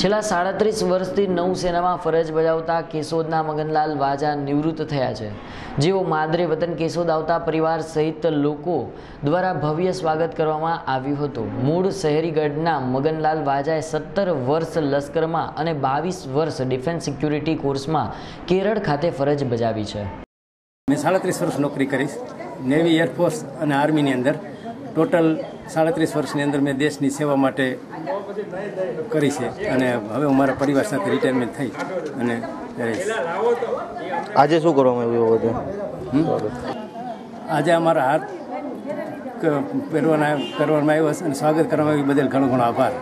છેલ્લા સાડત્રીસ વર્ષથી નૌસેનામાં ફરજ બજાવતા કેશોદના મગનલાલ વાજા નિવૃત્ત થયા છે. જેઓ માદરે વતન કેશોદ આવતા પરિવાર સહિત લોકો દ્વારા ભવ્ય સ્વાગત કરવામાં આવ્યું હતું. મૂળ શહેરીગઢના મગનલાલ વાજાએ સત્તર વર્ષ લશ્કરમાં અને બાવીસ વર્ષ ડિફેન્સ સિક્યુરિટી કોર્સમાં કેરળ ખાતે ફરજ બજાવી છે. મેં સાડત્રીસ વર્ષ નોકરી કરીશ નેવી એરફોર્સ અને આર્મીની અંદર. ટોટલ સાડત્રીસ વર્ષની અંદર મેં દેશની સેવા માટે કરી છે. અને હવે હું મારા પરિવાર સાથે રિટાયરમેન્ટ થઈ અને આજે શું કરવામાં આવ્યું આજે અમારા હાથ પહેરવાના કરવામાં આવ્યો અને સ્વાગત કરવામાં આવ્યું. બદલ ઘણો ઘણો આભાર.